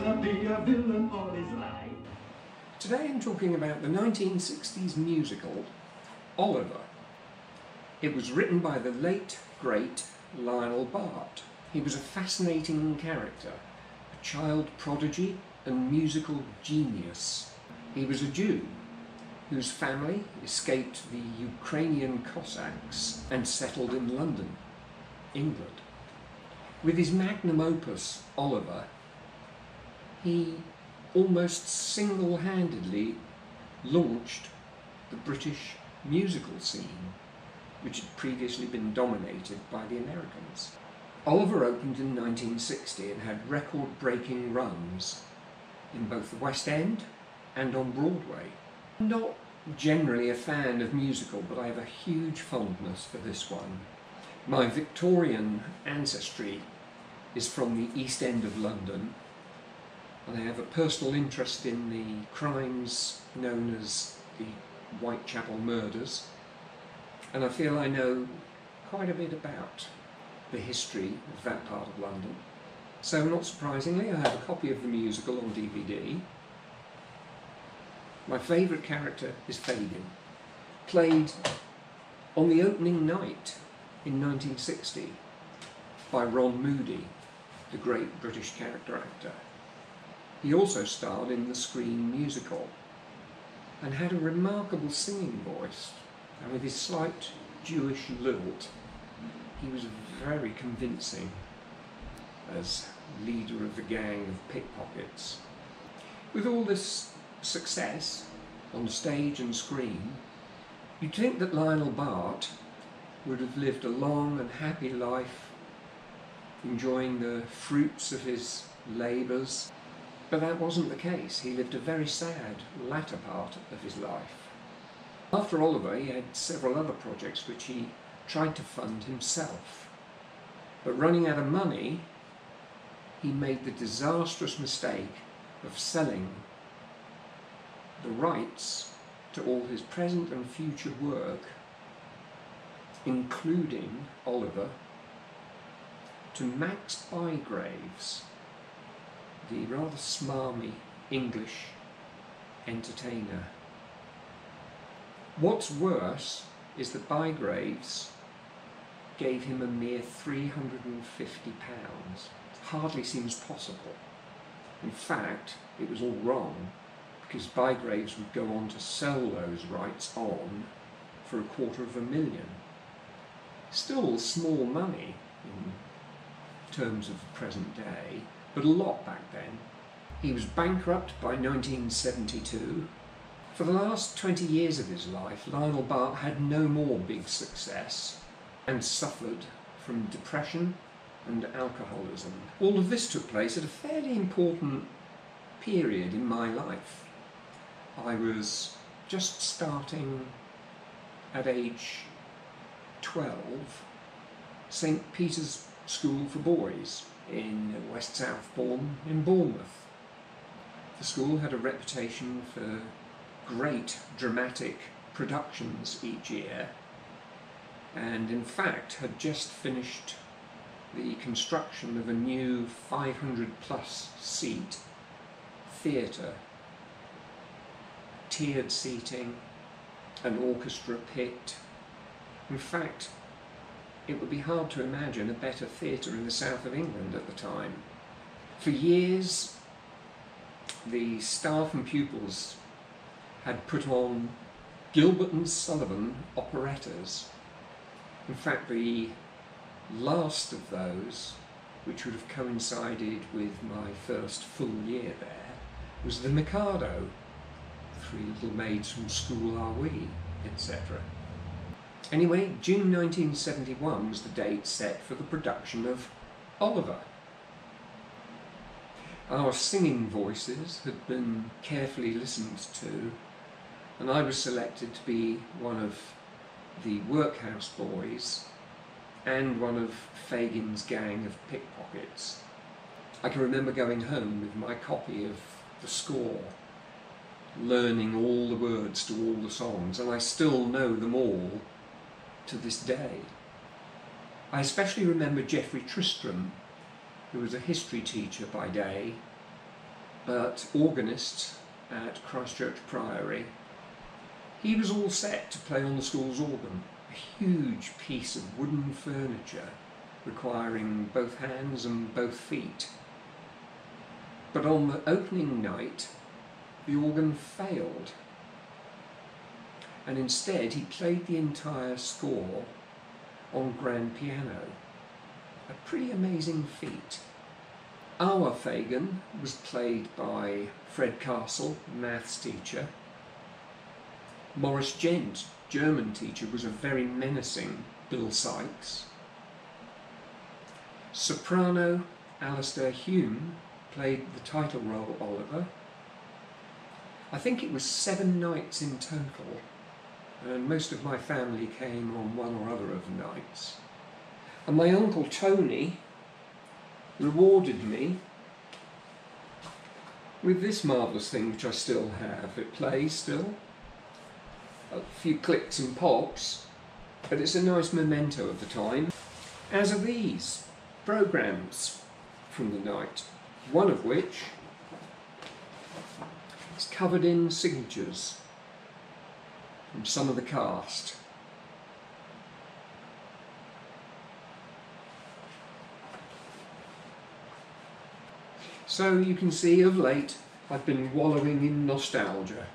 gonna be a villain all his life. Today I'm talking about the 1960s musical Oliver. It was written by the late, great Lionel Bart. He was a fascinating character, a child prodigy and musical genius. He was a Jew whose family escaped the Ukrainian Cossacks and settled in London, England. With his magnum opus, Oliver, he almost single handedly launched the British musical scene, which had previously been dominated by the Americans. Oliver opened in 1960 and had record breaking runs in both the West End and on Broadway. I'm not generally a fan of musical, but I have a huge fondness for this one. My Victorian ancestry is from the East End of London, and I have a personal interest in the crimes known as the Whitechapel murders, and I feel I know quite a bit about the history of that part of London. So, not surprisingly, I have a copy of the musical on DVD. My favourite character is Fagin, played on the opening night in 1960 by Ron Moody, the great British character actor. He also starred in the Screen musical and had a remarkable singing voice, and with his slight Jewish lilt, he was very convincing as leader of the gang of pickpockets. With all this success on stage and screen, you'd think that Lionel Bart would have lived a long and happy life, enjoying the fruits of his labours. But that wasn't the case. He lived a very sad latter part of his life. After Oliver, he had several other projects which he tried to fund himself. But running out of money, he made the disastrous mistake of selling the rights to all his present and future work, including Oliver, to Max Bygraves, the rather smarmy English entertainer. What's worse is that Bygraves gave him a mere £350. Hardly seems possible. In fact, it was all wrong because Bygraves would go on to sell those rights on for a quarter of a million. Still small money in terms of the present day, but a lot back then. He was bankrupt by 1972. For the last 20 years of his life, Lionel Bart had no more big success and suffered from depression and alcoholism. All of this took place at a fairly important period in my life. I was just starting at age 12 St Peter's School for Boys in West Southbourne in Bournemouth. The school had a reputation for great dramatic productions each year and in fact had just finished the construction of a new 500 plus seat theatre tiered seating, an orchestra pit. In fact, it would be hard to imagine a better theatre in the south of England at the time. For years, the staff and pupils had put on Gilbert and Sullivan operettas. In fact, the last of those, which would have coincided with my first full year there, was The Mikado, Three Little Maids from School Are We, etc. Anyway, June 1971 was the date set for the production of Oliver. Our singing voices had been carefully listened to, and I was selected to be one of the workhouse boys and one of Fagin's gang of pickpockets. I can remember going home with my copy of the score learning all the words to all the songs, and I still know them all to this day. I especially remember Geoffrey Tristram, who was a history teacher by day but organist at Christchurch Priory, he was all set to play on the school's organ, a huge piece of wooden furniture requiring both hands and both feet. But on the opening night, the organ failed, and instead he played the entire score on grand piano. A pretty amazing feat. Our Fagin was played by Fred Castle, maths teacher. Morris Gent, German teacher, was a very menacing Bill Sikes. Soprano Alastair Hume played the title role Oliver. I think it was seven nights in total, and most of my family came on one or other of the nights. And my uncle Tony rewarded me with this marvellous thing which I still have. It plays still, a few clicks and pops, but it's a nice memento of the time, as are these programs from the night, one of which is covered in signatures from some of the cast. So you can see of late I've been wallowing in nostalgia.